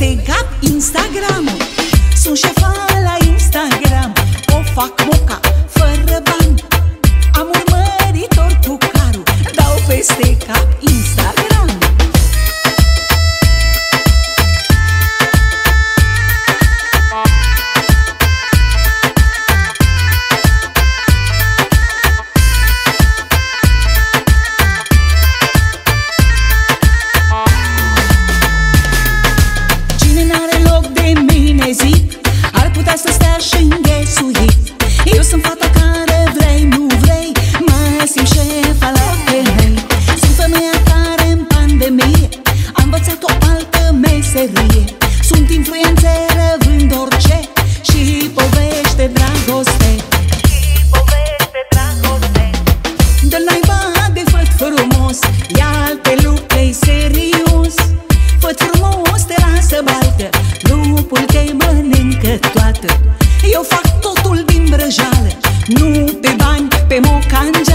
peste cap Instagram-ul. Sunt șefa la Instagram. O fac moca, fără putea să stea și înghesuit Eu sunt fata care vrei, nu vrei. Mă simt șefa la femei Sunt femeia care în pandemie A învățat o altă meserie. Sunt influențeră, vând orice Și povește dragoste. De naiba de făt frumos Ia pe lup serios. Făt frumos te lasă baltă Lupul te mănâncă toată Eu fac totul din brăjală Nu pe bani, pe mocangeală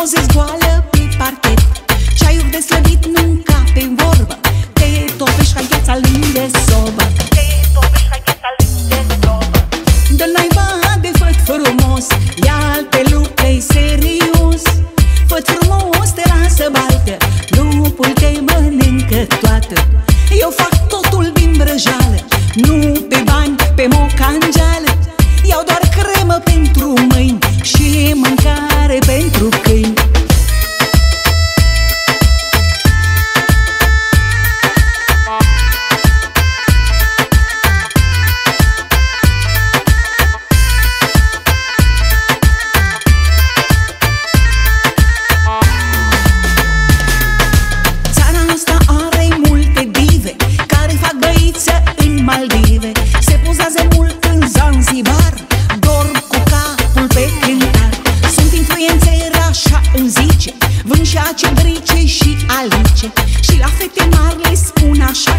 Și mă pozez goală pe parchet. Ceaiuri de slăbit nu pe vorbă. Te topești ca gheața lângă sobă. De naiba de făt frumos Ia pe lupe serios. Făt frumos te lasă baltă Lupul te mănâncă toată Maldive. Se pozează mult în Zanzibar Dorm cu capul pe cântar. Sunt influențeri așa îmi zice Vând și acebrice și alice. Și la fete mari le spun așa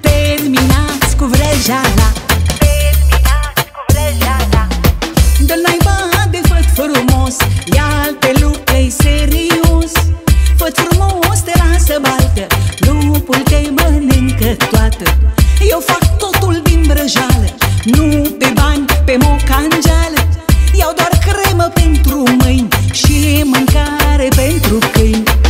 Terminați cu vrejala de naiba de făt frumos Ia pe lupe serios. Făt frumos te lasă baltă Lupul te mănâncă toată bani pe mocangeală Iau doar cremă pentru mâini Și mâncare pentru câini.